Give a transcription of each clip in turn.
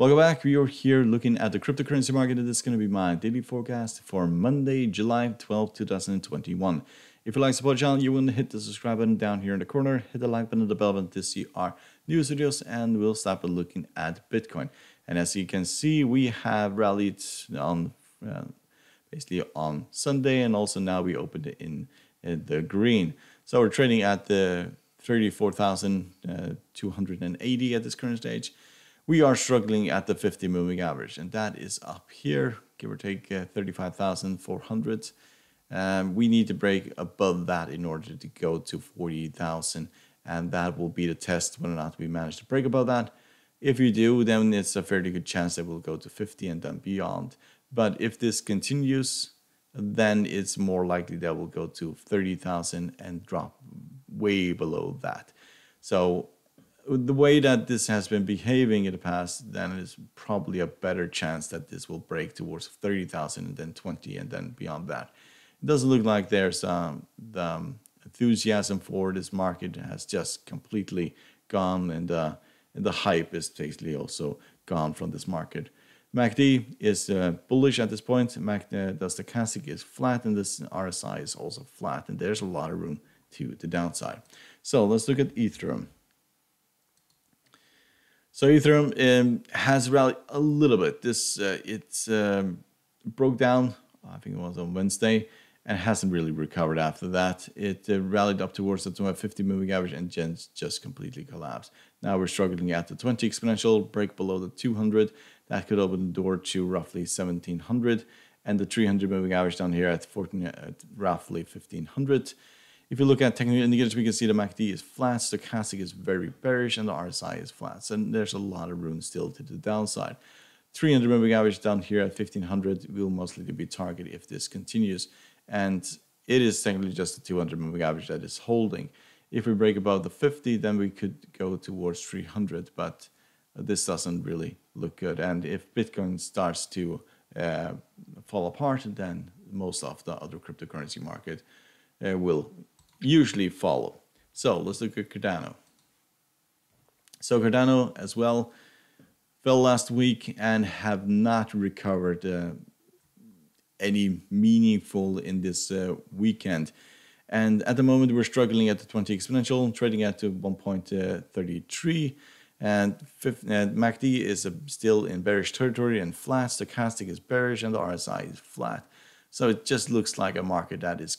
Welcome back. We are here looking at the cryptocurrency market, this is going to be my daily forecast for Monday, July 12, 2021. If you like support the channel, you want to hit the subscribe button down here in the corner, hit the like button and the bell button to see our new videos, and we'll start looking at Bitcoin. And as you can see, we have rallied on uh, basically on Sunday, and also now we opened it in, in the green. So we're trading at the 34,280 uh, at this current stage we are struggling at the 50 moving average, and that is up here, give or take uh, 35,400. Um, we need to break above that in order to go to 40,000, and that will be the test whether or not we manage to break above that. If you do, then it's a fairly good chance that we'll go to 50 and then beyond. But if this continues, then it's more likely that we'll go to 30,000 and drop way below that. So the way that this has been behaving in the past, then it is probably a better chance that this will break towards 30,000 and then 20 and then beyond that. It doesn't look like there's um, the um, enthusiasm for this market has just completely gone and, uh, and the hype is basically also gone from this market. MACD is uh, bullish at this point. Mac, uh, the stochastic is flat and this RSI is also flat and there's a lot of room to the downside. So let's look at Ethereum. So Ethereum um, has rallied a little bit. This uh, um, broke down. I think it was on Wednesday, and hasn't really recovered after that. It uh, rallied up towards the 250 moving average and just just completely collapsed. Now we're struggling at the 20 exponential break below the 200. That could open the door to roughly 1700, and the 300 moving average down here at 14 at roughly 1500. If you look at technical indicators, we can see the MACD is flat, stochastic is very bearish, and the RSI is flat. So there's a lot of room still to the downside. 300 moving average down here at 1500 will mostly be target if this continues. And it is technically just the 200 moving average that is holding. If we break above the 50, then we could go towards 300, but this doesn't really look good. And if Bitcoin starts to uh, fall apart, then most of the other cryptocurrency market uh, will usually follow. So let's look at Cardano. So Cardano as well fell last week and have not recovered uh, any meaningful in this uh, weekend. And at the moment, we're struggling at the 20 exponential, trading at to 1.33. And fifth, uh, MACD is uh, still in bearish territory and flat. Stochastic is bearish and the RSI is flat. So it just looks like a market that is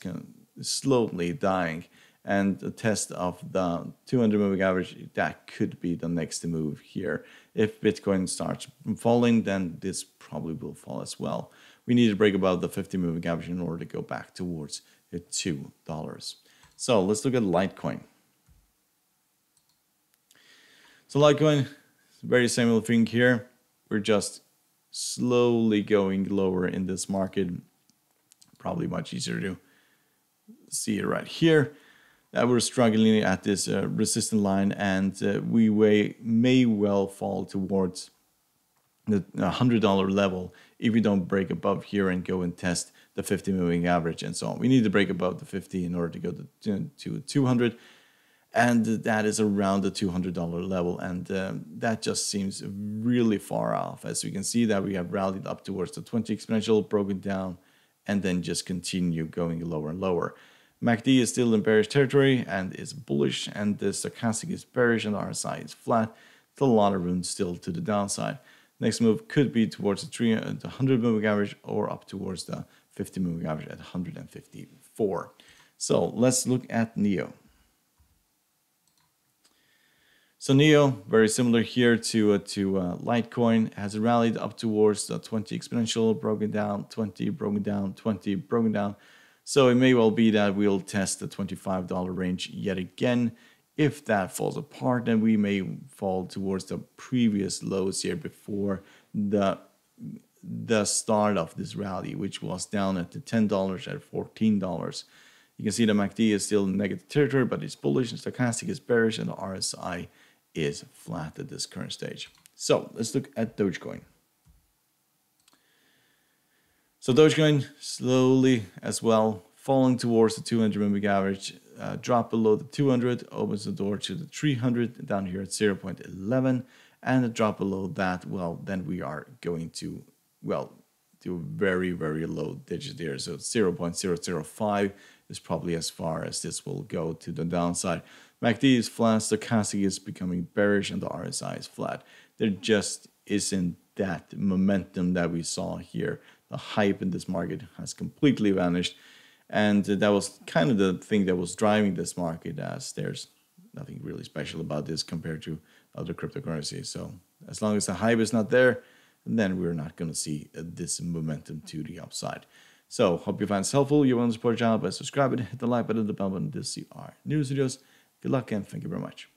slowly dying. And a test of the 200 moving average, that could be the next move here. If Bitcoin starts falling, then this probably will fall as well. We need to break above the 50 moving average in order to go back towards $2. So let's look at Litecoin. So Litecoin, very similar thing here. We're just slowly going lower in this market. Probably much easier to see it right here that we're struggling at this uh, resistance line and uh, we may, may well fall towards the $100 level if we don't break above here and go and test the 50 moving average and so on. We need to break above the 50 in order to go to, to 200 and that is around the $200 level and um, that just seems really far off as we can see that we have rallied up towards the 20 exponential broken down and then just continue going lower and lower MACD is still in bearish territory and is bullish, and the stochastic is bearish and the RSI is flat. A lot of room still to the downside. Next move could be towards the 300 100 moving average or up towards the 50 moving average at 154. So let's look at NEO. So NEO, very similar here to uh, to uh, Litecoin, has rallied up towards the 20 exponential, broken down, 20, broken down, 20, broken down, so it may well be that we'll test the $25 range yet again. If that falls apart, then we may fall towards the previous lows here before the the start of this rally, which was down at the $10 at $14. You can see the MACD is still in negative territory, but it's bullish, and stochastic is bearish, and the RSI is flat at this current stage. So let's look at Dogecoin. So Dogecoin slowly as well falling towards the 200 moving average, uh, drop below the 200, opens the door to the 300 down here at 0.11, and a drop below that, well, then we are going to, well, to a very, very low digit here. So 0.005 is probably as far as this will go to the downside. MACD is flat, stochastic is becoming bearish, and the RSI is flat. There just isn't that momentum that we saw here. The hype in this market has completely vanished. And that was kind of the thing that was driving this market as there's nothing really special about this compared to other cryptocurrencies. So as long as the hype is not there, then we're not going to see uh, this momentum to the upside. So hope you find this helpful. You want to support the channel by subscribing, hit the like button, the bell button to see our new videos. Good luck and thank you very much.